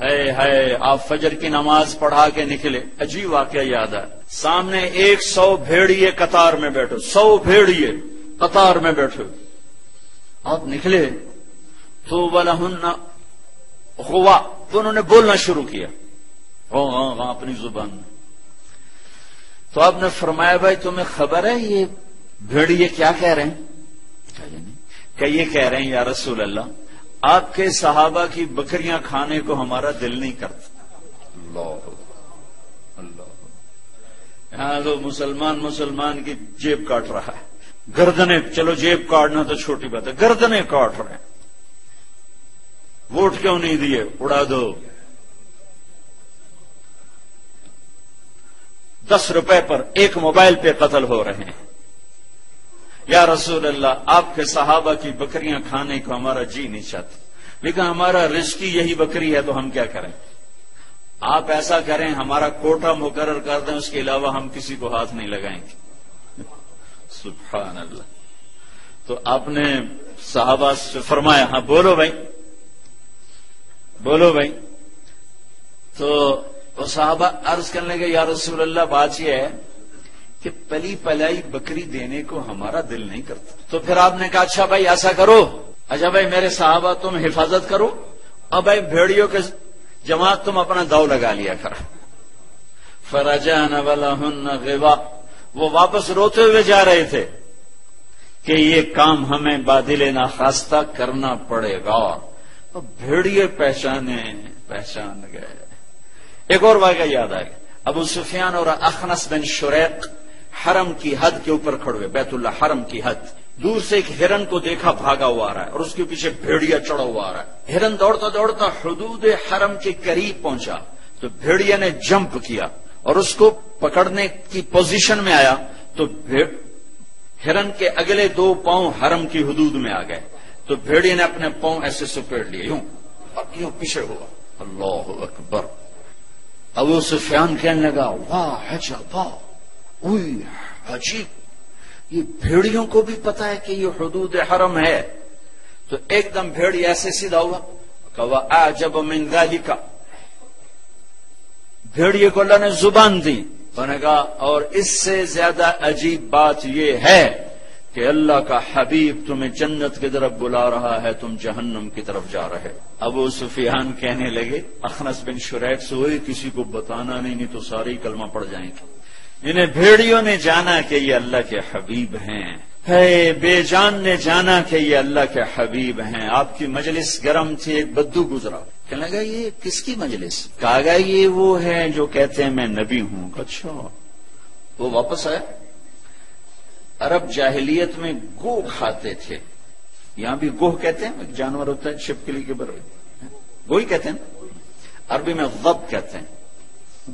ہے ہے، آپ فجر کی نماز پڑھا کے نکلے. عجیب واقعہ یاد ہے. سامنے ایک سو بھیڑیے قطار میں بیٹھو سو بھیڑیے قطار میں بیٹھو آپ نکلے. تو ولہن ہوا تو انہوں نے بولنا شروع کیا. ہاں،, ہاں،, ہاں اپنی زبان میں. تو آپ نے فرمایا، بھائی، تمہیں خبر ہے یہ بھیڑیے کیا کہہ رہے ہیں؟ کہ یہ کہہ رہے ہیں، یا رسول اللہ. آپ کے صحابہ کی بکریاں کھانے کو ہمارا دل نہیں کرتا۔ اللہ اللہ یہاں تو مسلمان مسلمان کی جیب کاٹ رہا ہے۔ گردنے، چلو جیب کاٹنا تو چھوٹی بات ہے۔ گردنے کاٹ رہے ہیں۔ ووٹ کیوں نہیں دیے؟ اڑا دو۔ دس روپے پر ایک موبائل پہ قتل ہو رہے ہیں۔ یا رسول اللہ، آپ کے صحابہ کی بکریاں کھانے کو ہمارا جی نہیں چاہتا لیکن ہمارا رزقی یہی بکری ہے، تو ہم کیا کریں؟ آپ ایسا کریں، ہمارا کوٹا مقرر کر دیں، اس کے علاوہ ہم کسی کو ہاتھ نہیں لگائیں گے۔ سبحان اللہ۔ تو آپ نے صحابہ سے فرمایا ہاں بولو بھائی۔ بولو بھائی۔ تو وہ صحابہ عرض کرنے کے یا رسول اللہ، بات یہ ہے کہ پلی پلائی بکری دینے کو ہمارا دل نہیں کرتا۔ تو پھر آپ نے کہا اچھا بھائی، ایسا کرو۔ اچھا بھائی، میرے صحابہ، تم حفاظت کرو۔ اب بھائی، بھیڑیوں کے جماعت، تم اپنا داؤ لگا لیا کر فرجان غوا۔ وہ واپس روتے ہوئے جا رہے تھے کہ یہ کام ہمیں بادل ناخواستہ کرنا پڑے گا۔ بھیڑیے پہچانے، پہچان گئے۔ ایک اور واقعہ یاد آ گیا ابو سفیان اور اخنس بن شریق حرم کی حد کے اوپر کھڑے ہوئے، بیت اللہ حرم کی حد۔ دور سے ایک ہرن کو دیکھا بھاگا ہوا آ رہا ہے اور اس کے پیچھے بھیڑیا چڑھا ہوا آ رہا ہے۔ ہرن دوڑتا دوڑتا حدود حرم کے قریب پہنچا۔ تو بھیڑیا نے جمپ کیا اور اس کو پکڑنے کی پوزیشن میں آیا۔ تو ہرن کے اگلے دو پاؤں حرم کی حدود میں آ گئے۔ تو بھیڑیا نے اپنے پاؤں ایسے سپیٹ لیے۔ یوں یوں پیچھے ہوا؟ اللہ اکبر۔ ابو سفیان کہنے لگا، واہ واہ۔ عجیب۔ یہ بھیڑیوں کو بھی پتا ہے کہ یہ حدود حرم ہے۔ تو ایک دم بھیڑی ایسے سیدھا ہوا، کہ جب منگالی کا بھیڑیے کو اللہ نے زبان دی۔ نے کہا، اور اس سے زیادہ عجیب بات یہ ہے کہ اللہ کا حبیب تمہیں جنت کی طرف بلا رہا ہے، تم جہنم کی طرف جا رہے۔ ابو سفیان کہنے لگے، اخنس بن شریک سے ہوئے کسی کو بتانا نہیں نہیں تو ساری کلمہ پڑ جائیں گے۔ انہیں بھیڑیوں نے جانا کہ یہ اللہ کے حبیب ہیں۔ ہے، بے جان نے جانا کہ یہ اللہ کے حبیب ہیں۔ آپ کی مجلس گرم تھی، ایک بدو گزرا۔ کہنے لگا، یہ کس کی مجلس؟ کہا گا یہ وہ ہے جو کہتے ہیں میں نبی ہوں۔ اچھا وہ واپس آیا عرب جاہلیت میں گو کھاتے تھے۔ یہاں بھی گوہ کہتے ہیں ایک جانور ہوتا ہے چھپکلی کے بر گو ہی کہتے ہیں۔ عربی میں غب کہتے ہیں۔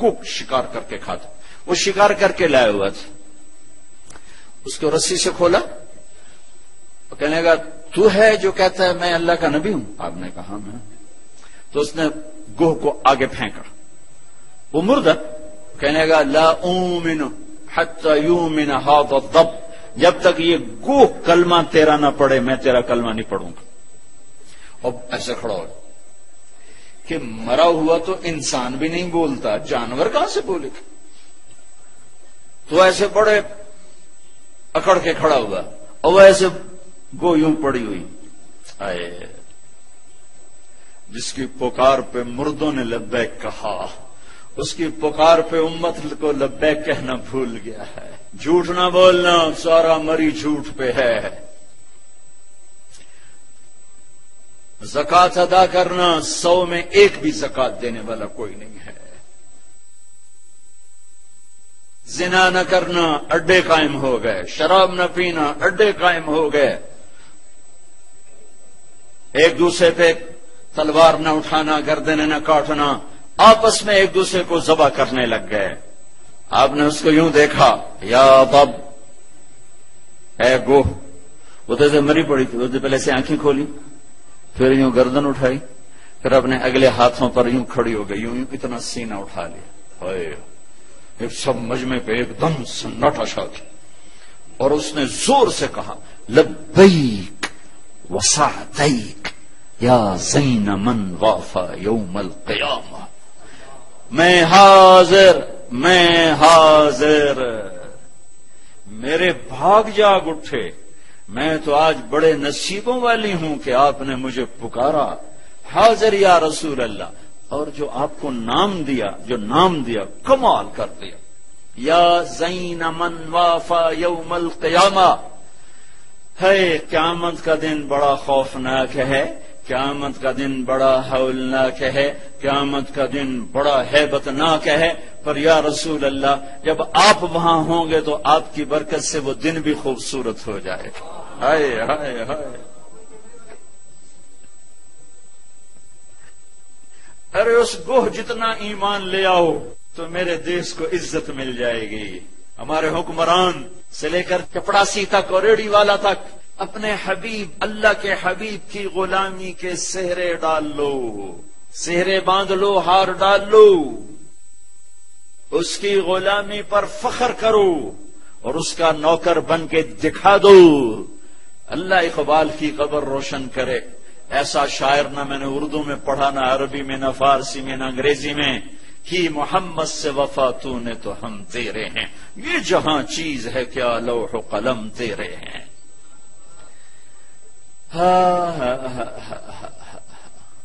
گو شکار کر کے کھاتے وہ شکار کر کے لائے ہوا تھا۔ اس کو رسی سے کھولا۔ کہنے لگا، تو ہے جو کہتا ہے، میں اللہ کا نبی ہوں۔ آپ نے کہا، میں۔ تو اس نے گوہ کو آگے پھینکا۔ وہ مردہ کہنے لگا، لا اومن حتی یومن ہاتھ الضب۔ جب تک یہ گوہ کلمہ تیرا نہ پڑے، میں تیرا کلمہ نہیں پڑھوں گا۔ اور ایسے کھڑا ہو۔ کہ مرا ہوا تو انسان بھی نہیں بولتا، جانور کہاں سے بولے؟ گا تو ایسے بڑے اکڑ کے کھڑا ہوا۔ اور وہ ایسے گو یوں پڑی ہوئی۔ آئے۔ جس کی پکار پہ مردوں نے لبیک کہا، اس کی پکار پہ امت کو لبیک کہنا بھول گیا ہے۔ جھوٹ نہ بولنا، سارا مری جھوٹ پہ ہے۔ زکات ادا کرنا، سو میں ایک بھی زکات دینے والا کوئی نہیں ہے۔ زنا نہ کرنا، اڈے قائم ہو گئے۔ شراب نہ پینا، اڈے قائم ہو گئے۔ ایک دوسرے پہ تلوار نہ اٹھانا گردنے نہ کاٹنا، آپس میں ایک دوسرے کو ذبح کرنے لگ گئے۔ آپ نے اس کو یوں دیکھا، یا بب اے گو وہ تو مری پڑی تھی، وہ پہلے سے آنکھیں کھولی، پھر یوں گردن اٹھائی، پھر اپنے اگلے ہاتھوں پر یوں کھڑی ہو گئی، یوں یوں اتنا سینہ اٹھا لیا۔ ایک سب مجمے پہ ایک دم سناٹا چھا گیا اور اس نے زور سے کہا، لبیک وسعدیک یا زین من وافا یوم القیامہ۔ میں حاضر میں حاضر۔ میرے بھاگ جاگ اٹھے۔ میں تو آج بڑے نصیبوں والی ہوں کہ آپ نے مجھے پکارا۔ حاضر یا رسول اللہ اور جو آپ کو نام دیا، جو نام دیا، کمال کر دیا۔ یا زین من وافا یوم القیامہ۔ ہے، قیامت کا دن بڑا خوفناک ہے، قیامت کا دن بڑا ہولناک ہے، قیامت کا دن بڑا ہیبتناک ہے۔ پر یا رسول اللہ، جب آپ وہاں ہوں گے تو آپ کی برکت سے وہ دن بھی خوبصورت ہو جائے ہائے ہائے ہائے۔ ارے اس گوہ جتنا ایمان لے آؤ، تو میرے دیش کو عزت مل جائے گی۔ ہمارے حکمران سے لے کر چپڑاسی تک اور ریڑی والا تک اپنے حبیب، اللہ کے حبیب کی غلامی کے سہرے ڈال لو۔ سہرے باندھ لو، ہار ڈال لو۔ اس کی غلامی پر فخر کرو اور اس کا نوکر بن کے دکھا دو۔ اللہ اقبال کی قبر روشن کرے۔ ایسا شاعر نہ میں نے اردو میں پڑھا، نہ عربی میں، نہ فارسی میں، نہ انگریزی میں کی محمد سے وفا تو نے تو ہم تیرے ہیں۔ یہ جہاں چیز ہے، کیا لوح قلم تیرے ہیں۔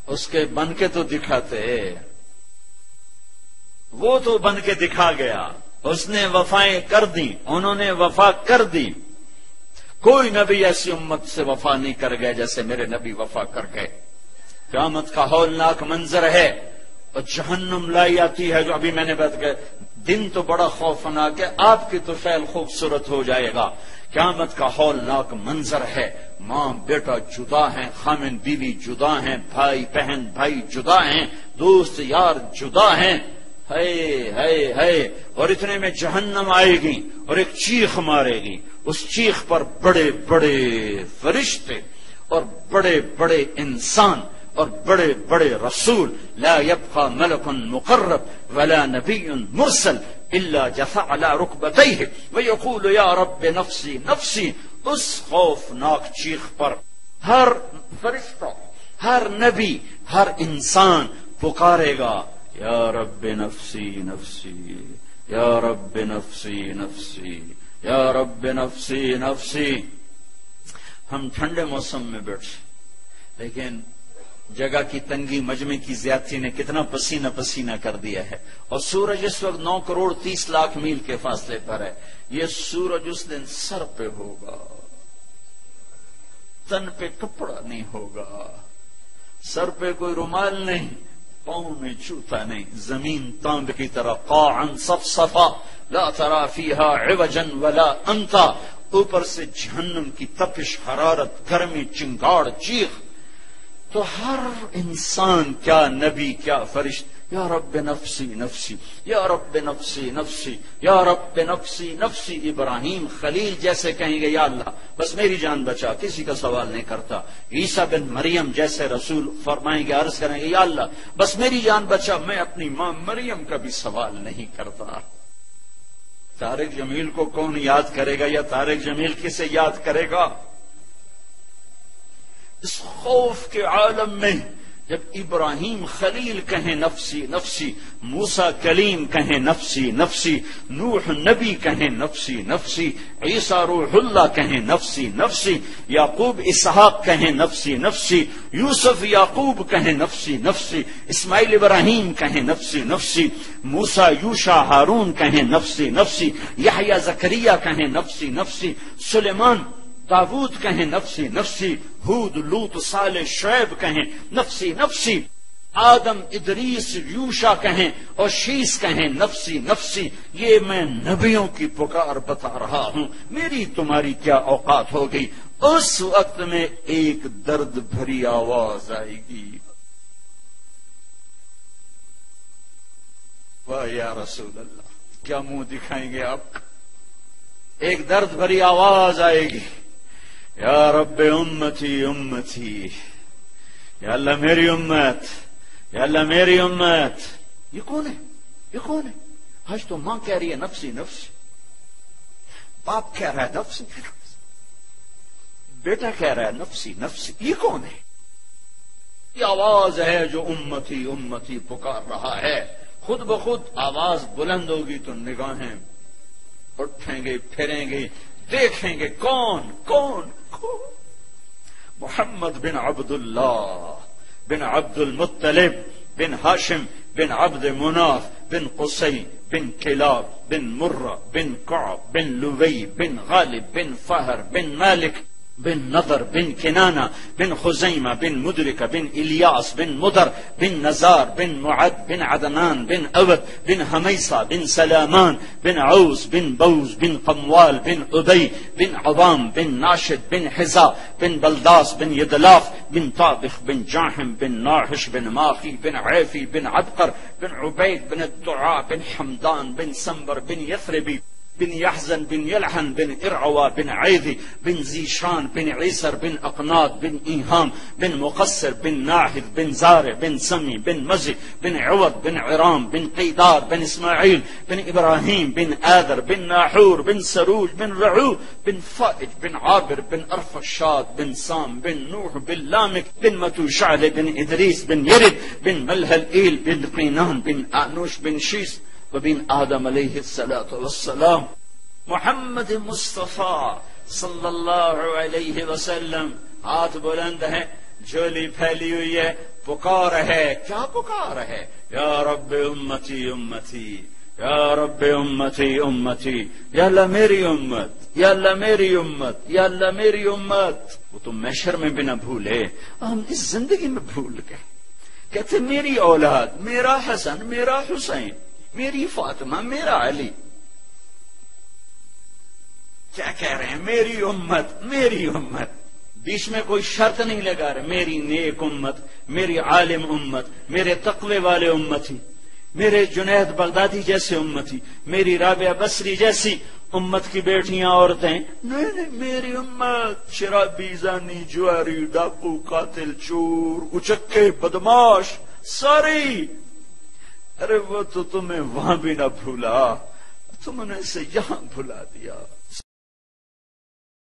اس کے بن کے تو دکھاتے۔ وہ تو بن کے دکھا گیا۔ اس نے وفائیں کر دی انہوں نے وفا کر دی کوئی نبی ایسی امت سے وفا نہیں کر گئے جیسے میرے نبی وفا کر گئے۔ قیامت کا ہولناک منظر ہے اور جہنم لائی آتی ہے جو ابھی میں نے بات کہ دن تو بڑا خوفناک ہے، آپ کی تو فیل خوبصورت ہو جائے گا۔ قیامت کا ہولناک منظر ہے۔ ماں، بیٹا جدا ہیں، خامن بیوی جدا ہیں، بھائی، بہن، بھائی جدا ہیں، دوست، یار جدا ہیں۔ ہے ہے ہے اور اتنے میں جہنم آئے گی اور ایک چیخ مارے گی۔ اس چیخ پر بڑے بڑے فرشتے اور بڑے بڑے انسان اور بڑے بڑے رسول۔ لا يبقى ملک مقرب ولا نبی مرسل الا جفع على ركبتيه ويقول يا رب نفسی نفسی، اس خوفناک چیخ پر ہر فرشتہ، ہر نبی، ہر انسان پکارے گا۔ یا رب نفسی نفسی یا رب نفسی نفسی یا رب نفسی نفسی ہم ٹھنڈے موسم میں بیٹھے لیکن جگہ کی تنگی مجمے کی زیادتی نے کتنا پسینہ پسینہ کر دیا ہے۔ اور سورج اس وقت نو کروڑ تیس لاکھ میل کے فاصلے پر ہے۔ یہ سورج اس دن سر پہ ہوگا۔ تن پہ کپڑا نہیں ہوگا۔ سر پہ کوئی رومال نہیں۔ پاؤں میں چوتا نہیں، زمین تانب کی طرح قاعن صف صفا، لا ترا فیہا عوجن ولا انتا۔ اوپر سے جہنم کی تپش، حرارت، گرمی، چنگاڑ، چیخ۔ تو ہر انسان، کیا نبی، کیا فرشت یا رب نفسی نفسی یا رب نفسی نفسی یا رب نفسی نفسی ابراہیم خلیل جیسے کہیں گے، یا اللہ، بس میری جان بچا، کسی کا سوال نہیں کرتا. عیسیٰ بن مریم جیسے رسول فرمائیں گے، عرض کریں گے، یا اللہ، بس میری جان بچا، میں اپنی ماں مریم کا بھی سوال نہیں کرتا. تارک جمیل کو کون یاد کرے گا، یا تارک جمیل کسے یاد کرے گا؟ اس خوف کے عالم میں جب ابراہیم خلیل کہیں نفسی نفسی موسا کلیم کہیں نفسی نفسی، نوح نبی کہیں نفسی نفسی، عیسیٰ روح اللہ کہیں نفسی نفسی، یعقوب اسحاق کہیں نفسی نفسی، یوسف یعقوب کہیں نفسی نفسی، اسماعیل ابراہیم کہیں نفسی نفسی موسا یوشا ہارون کہیں نفسی نفسی، یحییٰ زکریہ کہیں نفسی نفسی، سلیمان داود کہیں، نفسی نفسی حود لوت سال شعیب کہیں، نفسی نفسی۔ آدم، ادریس، یوشا کہیں اور شیش کہیں، نفسی نفسی۔ یہ میں نبیوں کی پکار بتا رہا ہوں۔ میری تمہاری کیا اوقات ہو گئی اس وقت میں ایک درد بھری آواز آئے گی۔ واہ یا رسول اللہ، کیا منہ دکھائیں گے آپ؟ ایک درد بھری آواز آئے گی۔ یا رب امتی امتی. یا اللہ میری امت، یا اللہ میری امت. یہ کون ہے؟ یہ کون ہے؟ حج تو ماں کہہ رہی ہے، نفسی نفسی. باپ کہہ رہا ہے نفسی. بیٹا کہہ رہا ہے، نفسی نفسی. یہ کون ہے؟ یہ آواز ہے جو امتی امتی پکار رہا ہے. خود بخود آواز بلند ہوگی تو نگاہیں اٹھیں گے، پھریں گے، دیکھیں گے کون کون کون محمد بن عبد اللہ بن عبد المطلب بن ہاشم بن عبد مناف بن قصي بن كلاب بن مرة بن كعب بن لبي بن غالب بن فهر بن مالك بن نضر بن كنانة بن خزيمة بن مدركة بن إلياس بن مدر بن نزار بن معد بن عدنان بن أود بن هميصة بن سلامان بن عوز بن بوز بن قموال بن أبي بن عظام بن ناشد بن حزا بن بلداس بن يدلاف بن طابخ بن جاحم بن ناحش بن ماخي بن عافي بن عبقر بن عبيد بن الدعاء بن حمدان بن سنبر بن يثربي بن يحزن بن يلحن بن إرعوى بن عيذي بن زيشان بن عيسر بن أقناط بن إيهام بن مقصر بن ناحذ بن زارع بن سمي بن مزي بن عوض بن عرام بن قيدار بن إسماعيل بن إبراهيم بن آذر بن ناحور بن سروج بن رعو بن فائج بن عابر بن أرفشاد بن سام بن نوح بن لامك بن متو شعل بن إدريس بن يرد بن ملهل إيل بن قينان بن آنوش بن شيس وبین آدم علیہ السلام والسلام، محمد مصطفیٰ صلی اللہ علیہ وسلم، ہاتھ بلند ہے جھولی پھیلی ہوئی ہے، پکار ہے۔ کیا پکار ہے؟ یا رب امتی امتی، یا رب امتی امتی، یا اللہ میری امت، یا اللہ میری امت، یا اللہ میری امت۔ وہ تو میشر میں بھی نہ بھولے، ہم اس زندگی میں بھول گئے۔ کہتے میری اولاد، میرا حسن، میرا حسین میری فاطمہ، میرا علی۔ کیا کہہ رہے ہیں؟ میری امت میری امت۔ بیچ میں کوئی شرط نہیں لگا رہے، میری نیک امت، میری عالم امت، میرے تقوی والے امت میرے جنید بغدادی جیسے امت میری رابعہ بصری جیسی امت کی بیٹیاں عورتیں۔ نہیں نہیں، میری امت۔ شرابی زانی، جواری، ڈاکو، قاتل، چور، اچکے، بدماش، ساری ارے وہ تو تمہیں وہاں بھی نہ بھولا تم نے اسے یہاں بھلا دیا۔